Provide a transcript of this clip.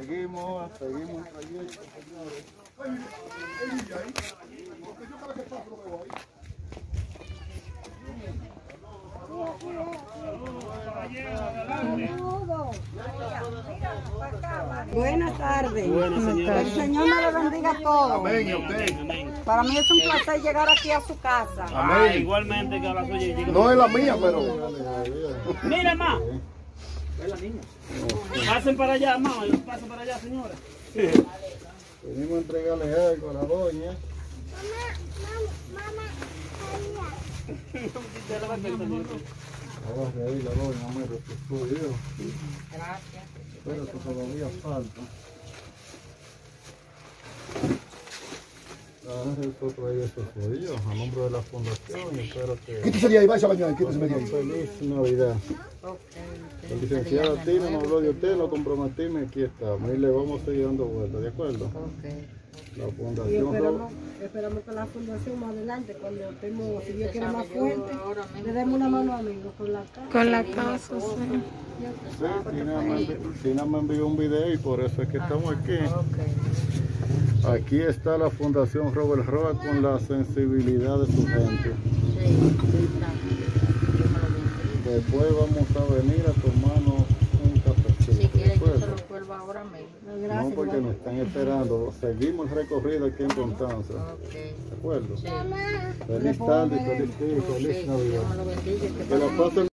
seguimos, seguimos el trayecto, señores. Buenas tardes. Buenas, señora. El Señor me lo bendiga a todos. Amén, y a usted. Para mí es un placer llegar aquí a su casa. Ah, igualmente que a la suya. No es la mía, pero. Mira, ma. Ve la niña. Pasen para allá, ma. Pasen para allá, señora. Venimos a entregarle algo a la doña. Ahora de ahí la doña me respondió. Gracias. Pero que todavía falta. Ah, trae eso soy yo, a nombre de la fundación espero que Quítese de ahí, vaya a bañar, quítese de ahí. feliz Navidad. La licenciada Tina nos habló de usted, lo comprometimos y aquí estamos. Y le vamos a seguir dando vueltas, ¿de acuerdo? La Y fundación esperamos, esperamos que la fundación más adelante, cuando estemos, si Dios quiere más fuerte, le demos una mano a amigos con la casa. Con la casa, sí. Sí, Tina me, envi- Tina me envió un video y por eso es que estamos aquí. Aquí está la Fundación Robert Roa con la sensibilidad de su gente. Después vamos a venir a tomarnos un cafecito. Si quiere, ¿de yo se lo vuelvo ahora mismo. No, porque nos están esperando. Seguimos el recorrido aquí en Constanza. Ok. ¿De acuerdo? Feliz tarde, feliz día, feliz Navidad. Que la pasen